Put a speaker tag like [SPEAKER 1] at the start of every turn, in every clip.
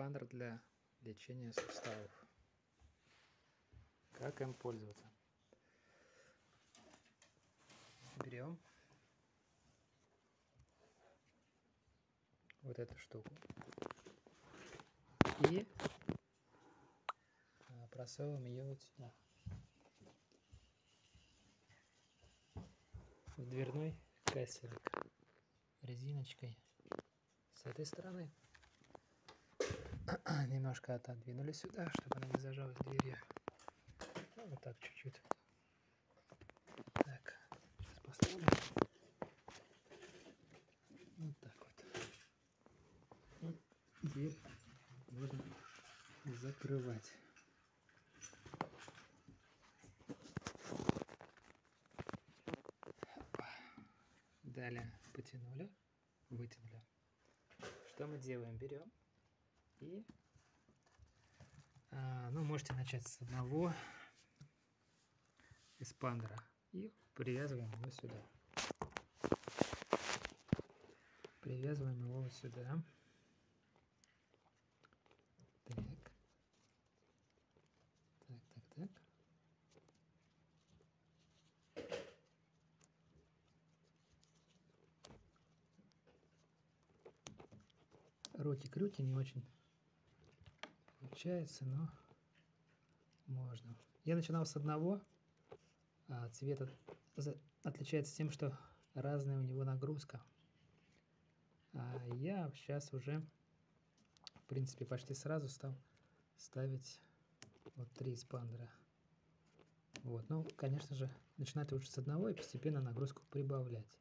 [SPEAKER 1] эспандер для лечения суставов. Как им пользоваться? Берем вот эту штуку и а, просовываем ее вот сюда. В дверной кассерик резиночкой с этой стороны. Немножко отодвинули сюда, чтобы она не зажалась дверью. Ну, вот так чуть-чуть. Так, сейчас поставлю. Вот так вот. Дверь можно закрывать. Далее потянули, вытянули. Что мы делаем? Берем и, а, ну, можете начать с одного эспандера и привязываем его сюда. Привязываем его вот сюда. Так. Так, так, так. Руки-крюки не очень получается, но можно. Я начинал с одного, а цвет отличается тем, что разная у него нагрузка. А я сейчас уже, в принципе, почти сразу стал ставить вот три спандера. Вот, ну, конечно же, начинать лучше с одного и постепенно нагрузку прибавлять.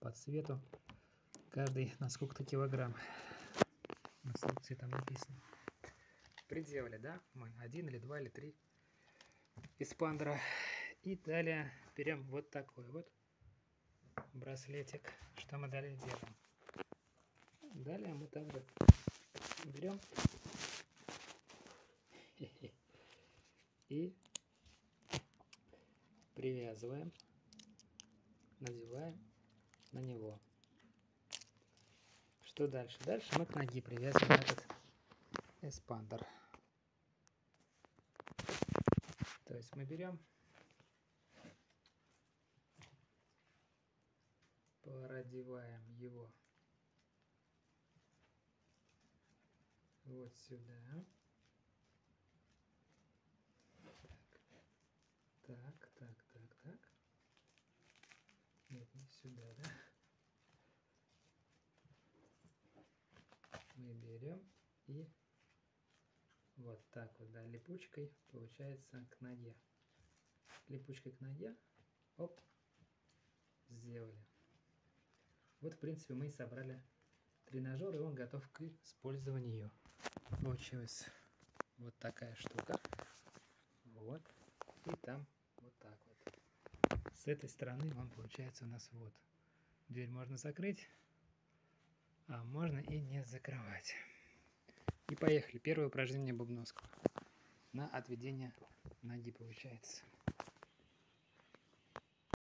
[SPEAKER 1] По цвету каждый на сколько-то килограмм. В инструкции там написано. Приделали, да, мы один или два или три эспандера. И далее берем вот такой вот браслетик. Что мы далее делаем? Далее мы также берем и привязываем, надеваем на него. Что дальше? Дальше мы к ноге привязываем этот эспандер. Есть мы берем продеваем его вот сюда. Так, так, так, так. Нет, не сюда, да? Мы берем и вот так вот, да, липучкой получается к ноге. Липучкой к ноге, оп, сделали. Вот, в принципе, мы и собрали тренажер, и он готов к использованию. Получилась вот такая штука. Вот. И там вот так вот. С этой стороны он получается у нас вот. Дверь можно закрыть, а можно и не закрывать. И поехали. Первое упражнение Бубновского. На отведение ноги получается.